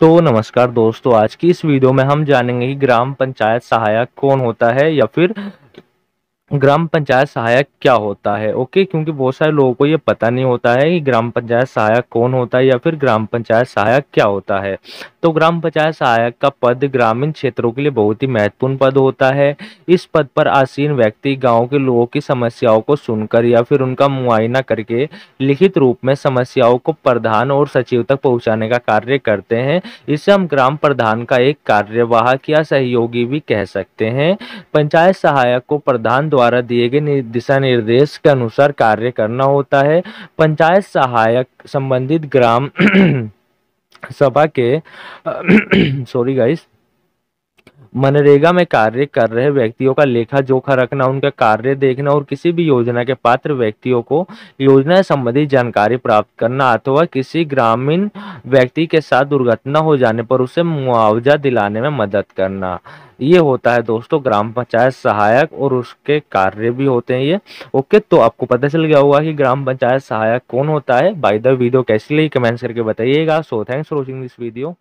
तो नमस्कार दोस्तों, आज की इस वीडियो में हम जानेंगे कि ग्राम पंचायत सहायक कौन होता है या फिर ग्राम पंचायत सहायक क्या होता है? ओके, क्योंकि बहुत सारे लोगों को ये पता नहीं होता है कि ग्राम पंचायत सहायक कौन होता है या फिर ग्राम पंचायत सहायक क्या होता है। तो ग्राम पंचायत सहायक का पद ग्रामीण क्षेत्रों के लिए बहुत ही महत्वपूर्ण पद होता है। इस पद पर आसीन व्यक्ति गाँव के लोगों की समस्याओं को सुनकर या फिर उनका मुआयना करके लिखित रूप में समस्याओं को प्रधान और सचिव तक पहुँचाने का कार्य करते हैं। इसे हम ग्राम प्रधान का एक कार्यवाहक या सहयोगी भी कह सकते हैं। पंचायत सहायक को प्रधान द्वारा दिए गए दिशा निर्देश के अनुसार कार्य करना होता है। पंचायत सहायक संबंधित ग्राम सभा के सॉरी गाइस मनरेगा में कार्य कर रहे व्यक्तियों का लेखा जोखा रखना, उनका कार्य देखना और किसी भी योजना के पात्र व्यक्तियों को योजना संबंधी जानकारी प्राप्त करना अथवा किसी ग्रामीण व्यक्ति के साथ दुर्घटना हो जाने पर उसे मुआवजा दिलाने में मदद करना। ये होता है दोस्तों, ग्राम पंचायत सहायक और उसके कार्य भी होते हैं ये। ओके तो आपको पता चल गया होगा कि ग्राम पंचायत सहायक कौन होता है। बाय द वीडियो कैसी लगी? कमेंट्स करके बताइएगा। So thanks for watching this video